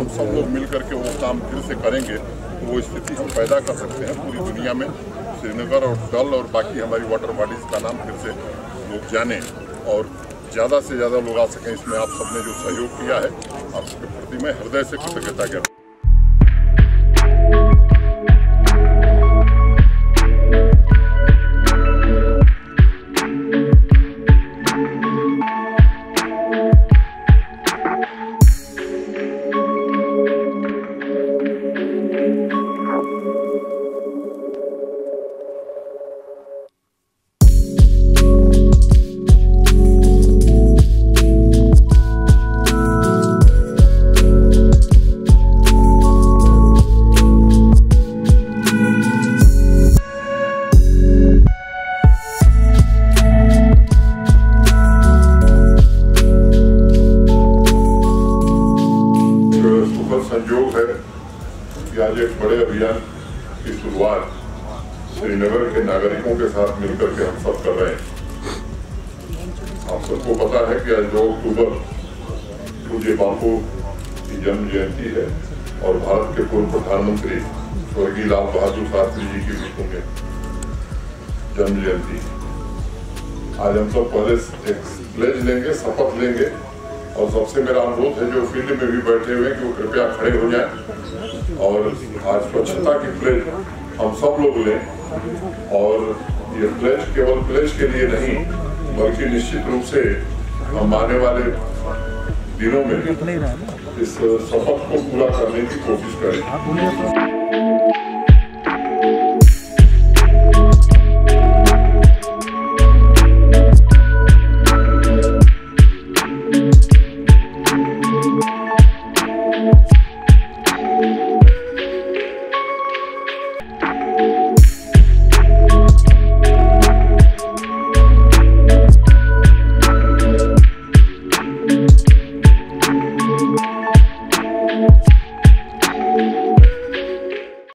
हम सब लोग मिल करके वो काम फिर से करेंगे तो वो स्थिति हम पैदा कर सकते हैं पूरी दुनिया में। श्रीनगर और डल और बाकी हमारी वाटर बॉडीज़ का नाम फिर से लोग जाने और ज़्यादा से ज़्यादा लोग आ सकें। इसमें आप सबने जो सहयोग किया है, आप सबके प्रति मैं हृदय से कृतज्ञता करता आज एक बड़े अभियान की शुरुआत श्रीनगर के नागरिकों के साथ मिलकर के हम सब कर रहे हैं। आप सबको पता है कि आज दो अक्टूबर पूज्य बापू की जन्म जयंती है और भारत के पूर्व प्रधानमंत्री स्वर्गीय लाल बहादुर शास्त्री जी की भी पुण्य जन्म जयंती आज हम सब पहले एक प्लेज लेंगे, शपथ लेंगे और सबसे मेरा अनुरोध है जो फ़ील्ड में भी बैठे हुए कि वो कृपया खड़े हो जाएँ। और आज स्वच्छता की प्लेज हम सब लोग लें। और ये प्लेज केवल प्लेज के लिए नहीं, बल्कि निश्चित रूप से हम आने वाले दिनों में इस शपथ को पूरा करने की कोशिश करें। you.